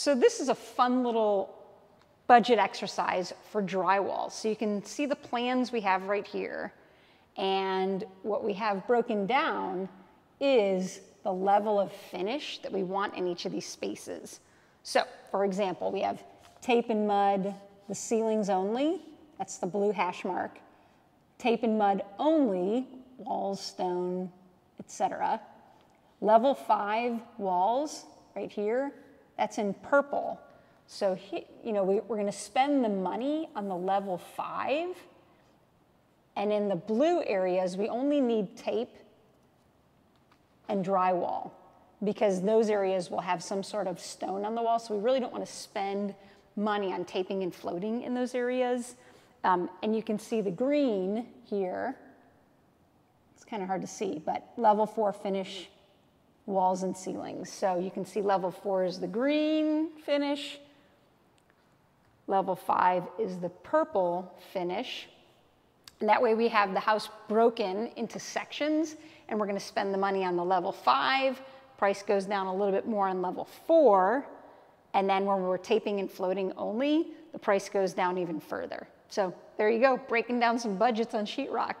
So this is a fun little budget exercise for drywall. So you can see the plans we have right here. And what we have broken down is the level of finish that we want in each of these spaces. So for example, we have tape and mud, the ceilings only, that's the blue hash mark. Tape and mud only, walls, stone, etc. Level five walls, right here, that's in purple. So, he, you know, we, we're gonna spend the money on the level five, and in the blue areas, we only need tape and drywall because those areas will have some sort of stone on the wall. So we really don't want to spend money on taping and floating in those areas. Um, and you can see the green here. It's kind of hard to see, but level four finish walls and ceilings. So you can see level four is the green finish. Level five is the purple finish. And that way we have the house broken into sections and we're gonna spend the money on the level five, price goes down a little bit more on level four, and then when we're taping and floating only, the price goes down even further. So there you go, breaking down some budgets on sheetrock.